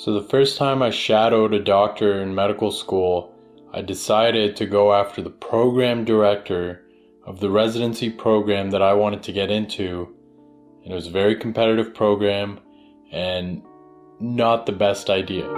So, the first time I shadowed a doctor in medical school, I decided to go after the program director of the residency program that I wanted to get into. And it was a very competitive program and not the best idea.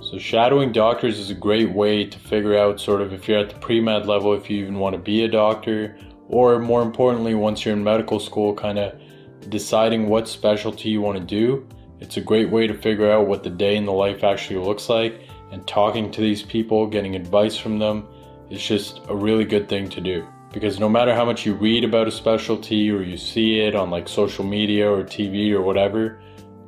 So, shadowing doctors is a great way to figure out sort of if you're at the pre med level, if you even want to be a doctor, or more importantly, once you're in medical school, kind of deciding what specialty you want to do. It's a great way to figure out what the day in the life actually looks like, and talking to these people, getting advice from them, is just a really good thing to do. Because no matter how much you read about a specialty or you see it on like social media or TV or whatever,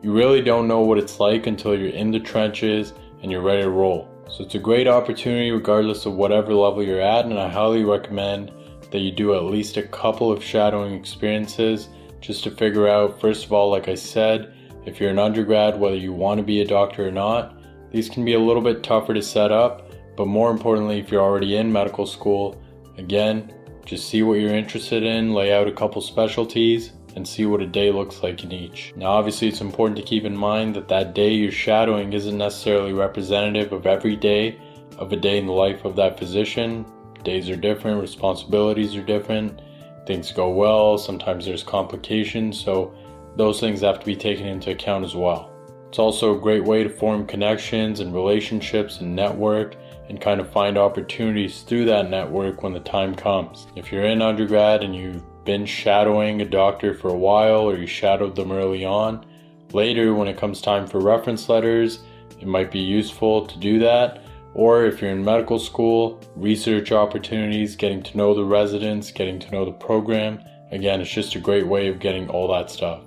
you really don't know what it's like until you're in the trenches and you're ready to roll. So it's a great opportunity regardless of whatever level you're at, and I highly recommend that you do at least a couple of shadowing experiences just to figure out, first of all, like I said, if you're an undergrad, whether you want to be a doctor or not. These can be a little bit tougher to set up, but more importantly, if you're already in medical school, again, just see what you're interested in, lay out a couple specialties, and see what a day looks like in each. Now, obviously, it's important to keep in mind that that day you're shadowing isn't necessarily representative of every day of a day in the life of that physician. Days are different, responsibilities are different, things go well, sometimes there's complications, so those things have to be taken into account as well. It's also a great way to form connections and relationships and network and kind of find opportunities through that network when the time comes. If you're in undergrad and you've been shadowing a doctor for a while or you shadowed them early on, later when it comes time for reference letters, it might be useful to do that. Or if you're in medical school, research opportunities, getting to know the residents, getting to know the program. Again, it's just a great way of getting all that stuff.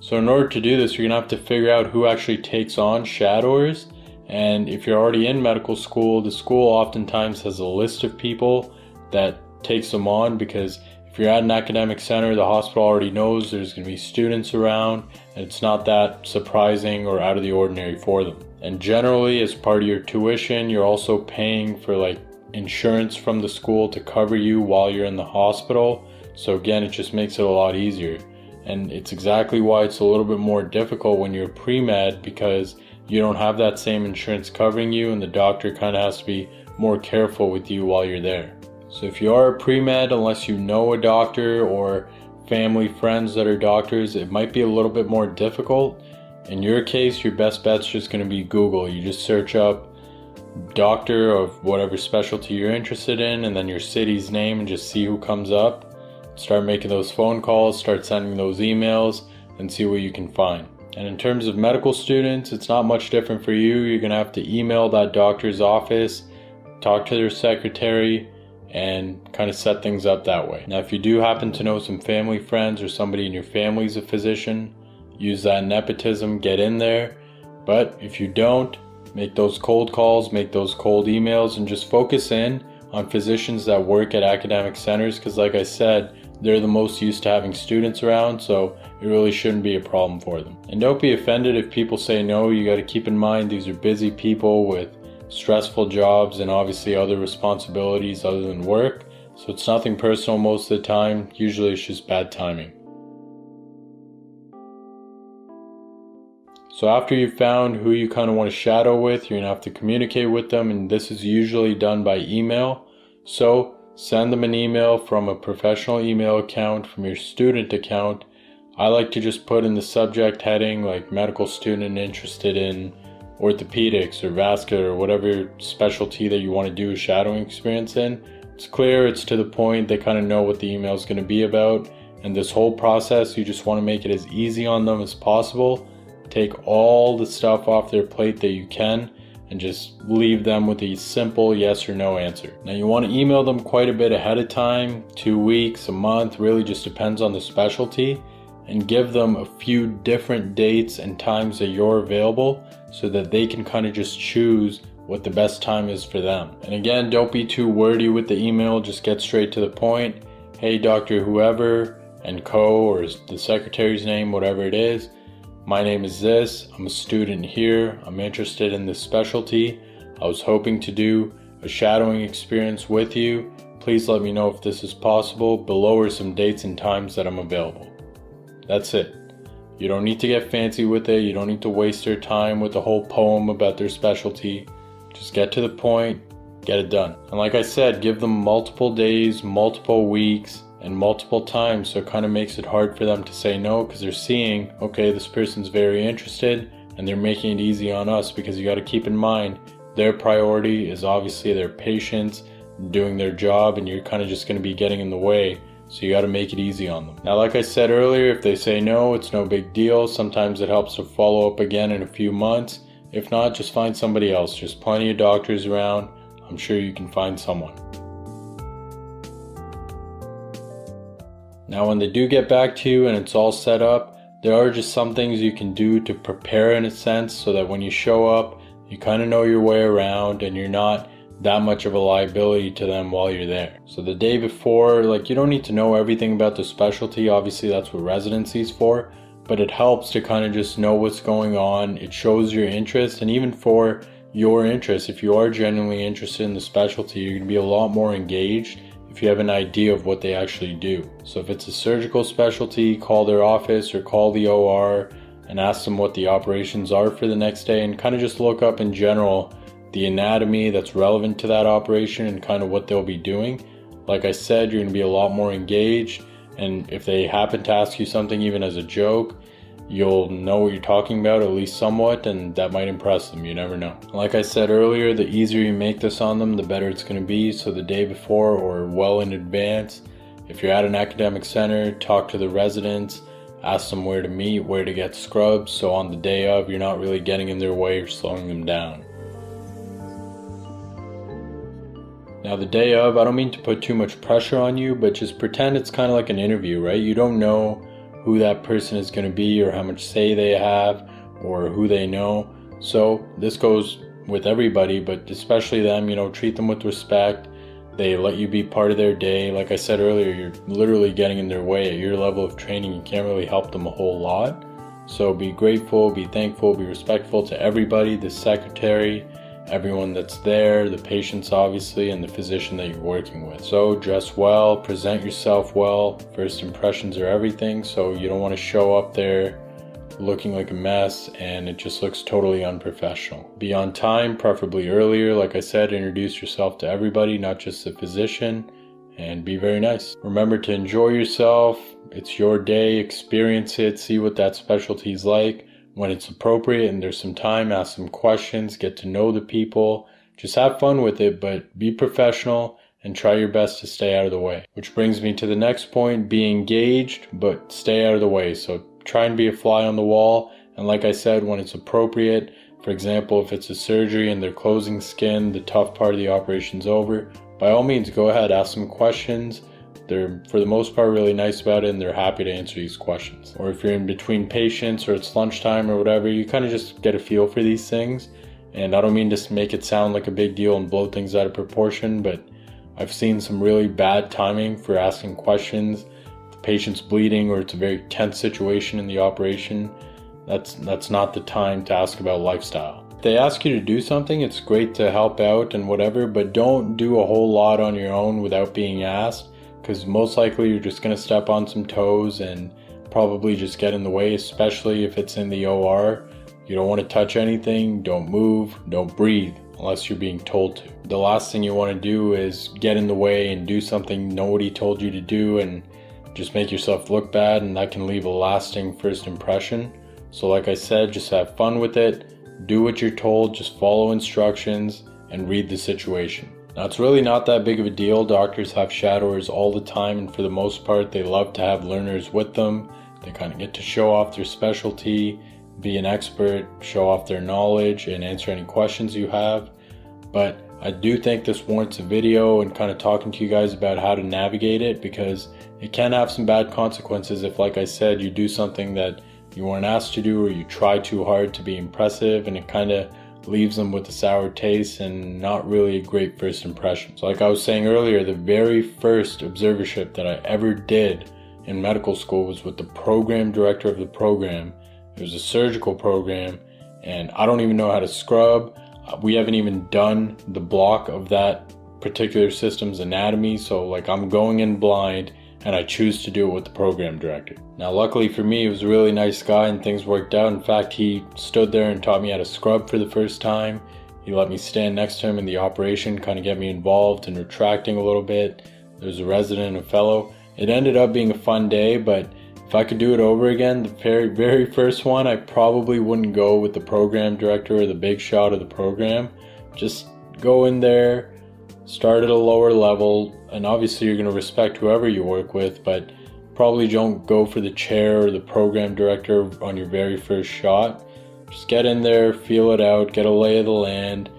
So in order to do this, you're gonna have to figure out who actually takes on shadowers. And if you're already in medical school, the school oftentimes has a list of people that takes them on because if you're at an academic center, the hospital already knows there's going to be students around, and it's not that surprising or out of the ordinary for them. And generally, as part of your tuition, you're also paying for like insurance from the school to cover you while you're in the hospital. So, again, it just makes it a lot easier. And it's exactly why it's a little bit more difficult when you're pre med because you don't have that same insurance covering you, and the doctor kind of has to be more careful with you while you're there. So, if you are a pre med, unless you know a doctor or family friends that are doctors, it might be a little bit more difficult. In your case, your best bet's just going to be Google. You just search up doctor of whatever specialty you're interested in and then your city's name and just see who comes up Start making those phone calls, start sending those emails, and see what you can find. And in terms of medical students, it's not much different for you. You're going to have to email that doctor's office, talk to their secretary, and kind of set things up that way. Now, if you do happen to know some family friends or somebody in your family is a physician, use that nepotism, get in there. But if you don't, make those cold calls, make those cold emails, and just focus in on physicians that work at academic centers because, like I said, they're the most used to having students around, so it really shouldn't be a problem for them. And don't be offended if people say no, you got to keep in mind these are busy people with stressful jobs and obviously other responsibilities other than work. So it's nothing personal most of the time, usually it's just bad timing. So after you've found who you kind of want to shadow with, you're going to have to communicate with them, and this is usually done by email. So Send them an email from a professional email account from your student account. I like to just put in the subject heading like medical student interested in orthopedics or vascular or whatever specialty that you want to do a shadowing experience in. It's clear, it's to the point, they kind of know what the email is going to be about. And this whole process, you just want to make it as easy on them as possible. Take all the stuff off their plate that you can and just leave them with a simple yes or no answer. Now, you want to email them quite a bit ahead of time two weeks, a month, really just depends on the specialty and give them a few different dates and times that you're available so that they can kind of just choose what the best time is for them. And again, don't be too wordy with the email, just get straight to the point. Hey, Dr. Whoever and co, or the secretary's name, whatever it is my name is this. I'm a student here. I'm interested in this specialty. I was hoping to do a shadowing experience with you, Please let me know if this is possible. Below are some dates and times that I'm available. That's it. You don't need to get fancy with it. You don't need to waste your time with a whole poem about their specialty. Just get to the point, get it done. And like I said, give them multiple days, multiple weeks, and multiple times so it kind of makes it hard for them to say no because they're seeing, okay, this person's very interested and they're making it easy on us because you got to keep in mind their priority is obviously their patients doing their job and you're kind of just going to be getting in the way so you got to make it easy on them. Now, like I said earlier, if they say no, it's no big deal. Sometimes it helps to follow up again in a few months. If not, just find somebody else. There's plenty of doctors around. I'm sure you can find someone. Now, when they do get back to you and it's all set up, there are just some things you can do to prepare in a sense so that when you show up, you kind of know your way around and you're not that much of a liability to them while you're there. So the day before, like you don't need to know everything about the specialty. Obviously, that's what residency's for, but it helps to kind of just know what's going on. It shows your interest and even for your interest, if you are genuinely interested in the specialty, you're going to be a lot more engaged if you have an idea of what they actually do. So if it's a surgical specialty, call their office or call the OR and ask them what the operations are for the next day and kind of just look up in general the anatomy that's relevant to that operation and kind of what they'll be doing. Like I said, you're going to be a lot more engaged. And if they happen to ask you something, even as a joke, you'll know what you're talking about at least somewhat, and that might impress them. You never know. Like I said earlier, the easier you make this on them, the better it's going to be. So, the day before or well in advance, if you're at an academic center, talk to the residents, ask them where to meet, where to get scrubs. So, on the day of, you're not really getting in their way or slowing them down. Now, the day of, I don't mean to put too much pressure on you, but just pretend it's kind of like an interview, right? You don't know who that person is going to be or how much say they have or who they know. So, this goes with everybody, but especially them, you know, treat them with respect. They let you be part of their day. Like I said earlier, you're literally getting in their way. At your level of training, you can't really help them a whole lot. So be grateful, be thankful, be respectful to everybody, the secretary, everyone that's there, the patients obviously, and the physician that you're working with. So dress well, present yourself well. First impressions are everything, so you don't want to show up there looking like a mess and it just looks totally unprofessional. Be on time, preferably earlier. Like I said, introduce yourself to everybody, not just the physician, and be very nice. Remember to enjoy yourself. It's your day, experience it, see what that specialty is like when it's appropriate and there's some time, ask some questions, get to know the people. Just have fun with it, but be professional and try your best to stay out of the way. Which brings me to the next point be engaged, but stay out of the way. So try and be a fly on the wall. And like I said, when it's appropriate, for example, if it's a surgery and they're closing skin, the tough part of the operation's over, by all means, go ahead, ask some questions they're, for the most part, really nice about it and they're happy to answer these questions. Or if you're in between patients or it's lunchtime or whatever, you kind of just get a feel for these things. And I don't mean to make it sound like a big deal and blow things out of proportion, but I've seen some really bad timing for asking questions. The patient's bleeding or it's a very tense situation in the operation. That's that's not the time to ask about lifestyle. If they ask you to do something, it's great to help out and whatever, but don't do a whole lot on your own without being asked because most likely you're just going to step on some toes and probably just get in the way, especially if it's in the OR. You don't want to touch anything, don't move, don't breathe unless you're being told to. The last thing you want to do is get in the way and do something nobody told you to do and just make yourself look bad, and that can leave a lasting first impression. So, like I said, just have fun with it, do what you're told, just follow instructions, and read the situation. Now, it's really not that big of a deal. Doctors have shadowers all the time, and for the most part, they love to have learners with them. They kind of get to show off their specialty, be an expert, show off their knowledge, and answer any questions you have. But I do think this warrants a video and kind of talking to you guys about how to navigate it because it can have some bad consequences if, like I said, you do something that you weren't asked to do or you try too hard to be impressive and it kind of leaves them with a sour taste and not really a great first impression. So, like I was saying earlier, the very first observership that I ever did in medical school was with the program director of the program. It was a surgical program, and I don't even know how to scrub. Uh, we haven't even done the block of that particular system's anatomy. So, like, I'm going in blind and I choose to do it with the program director. Now, luckily for me, he was a really nice guy and things worked out. In fact, he stood there and taught me how to scrub for the first time. He let me stand next to him in the operation, kind of get me involved in retracting a little bit. There was a resident and a fellow. It ended up being a fun day, but if I could do it over again, the very, very first one, I probably wouldn't go with the program director or the big shot of the program. Just go in there, start at a lower level, and obviously you're going to respect whoever you work with, but probably don't go for the chair or the program director on your very first shot. Just get in there, feel it out, get a lay of the land,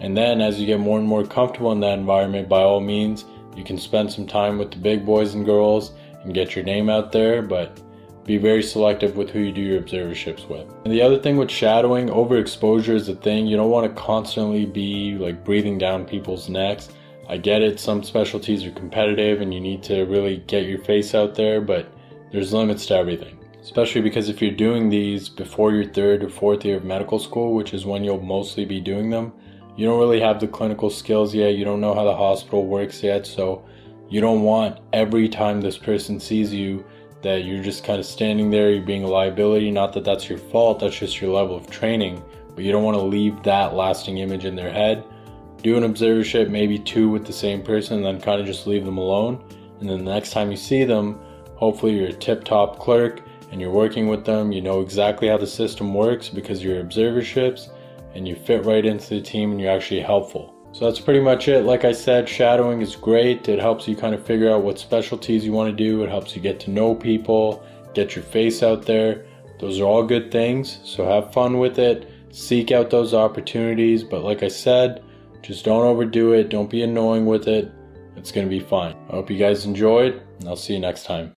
and then as you get more and more comfortable in that environment, by all means, you can spend some time with the big boys and girls and get your name out there, but be very selective with who you do your observerships with. And the other thing with shadowing, overexposure is a thing. You don't want to constantly be like breathing down people's necks. I get it, some specialties are competitive and you need to really get your face out there, but there's limits to everything. Especially because if you're doing these before your third or fourth year of medical school, which is when you'll mostly be doing them, you don't really have the clinical skills yet, you don't know how the hospital works yet, so you don't want every time this person sees you that you're just kind of standing there, you're being a liability. Not that that's your fault, that's just your level of training, but you don't want to leave that lasting image in their head. Do an observership, maybe two with the same person, and then kind of just leave them alone. And then the next time you see them, hopefully your a tip top clerk and you're working with them. You know exactly how the system works because you're observerships and you fit right into the team and you're actually helpful. So that's pretty much it. Like I said, shadowing is great. It helps you kind of figure out what specialties you want to do. It helps you get to know people, get your face out there. Those are all good things. So have fun with it. Seek out those opportunities. But like I said, just don't overdo it. Don't be annoying with it. It's going to be fine. I hope you guys enjoyed, and I'll see you next time.